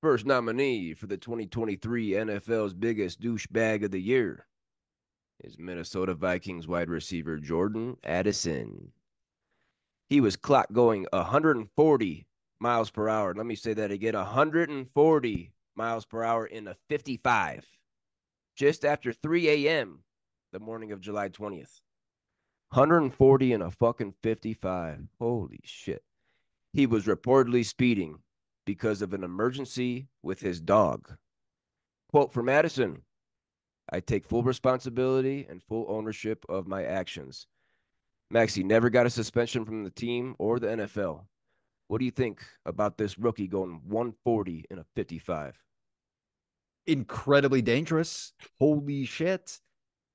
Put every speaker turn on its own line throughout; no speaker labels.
First nominee for the 2023 NFL's biggest douchebag of the year is Minnesota Vikings wide receiver Jordan Addison. He was clock going 140 miles per hour. Let me say that again 140 miles per hour in a 55 just after 3 a.m. the morning of July 20th. 140 in a fucking 55. Holy shit. He was reportedly speeding because of an emergency with his dog. Quote from Addison I take full responsibility and full ownership of my actions. Maxie never got a suspension from the team or the NFL. What do you think about this rookie going 140 in a 55?
Incredibly dangerous. Holy shit.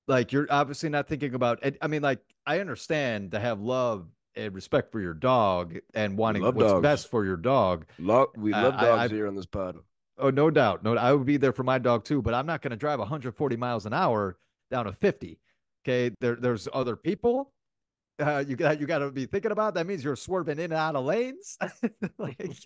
Like you're obviously not thinking about it. I mean, like, I understand to have love and respect for your dog and wanting what's dogs. best for your dog.
Lo- we love uh, dogs I, here on this pod.
Oh, no doubt. No, I would be there for my dog too, but I'm not going to drive 140 miles an hour down to 50. Okay, there, there's other people uh, you got you got to be thinking about. That means you're swerving in and out of lanes. like,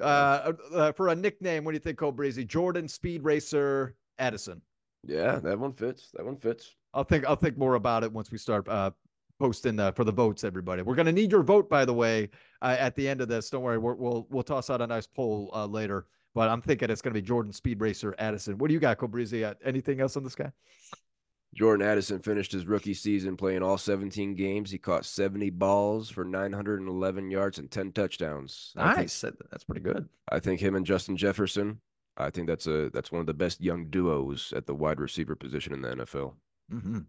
uh, uh, for a nickname, what do you think, Cole Breezy? Jordan Speed Racer Addison.
Yeah, that one fits. That one fits.
I'll think. I'll think more about it once we start uh, posting uh, for the votes. Everybody, we're going to need your vote, by the way, uh, at the end of this. Don't worry, we will we'll toss out a nice poll uh, later. But I'm thinking it's going to be Jordan Speed Racer Addison. What do you got, Cobrizi? Uh, anything else on this guy?
Jordan Addison finished his rookie season playing all 17 games. He caught 70 balls for 911 yards and 10 touchdowns.
Nice. Think, that's pretty good.
I think him and Justin Jefferson. I think that's a that's one of the best young duos at the wide receiver position in the NFL.
Mm-hmm.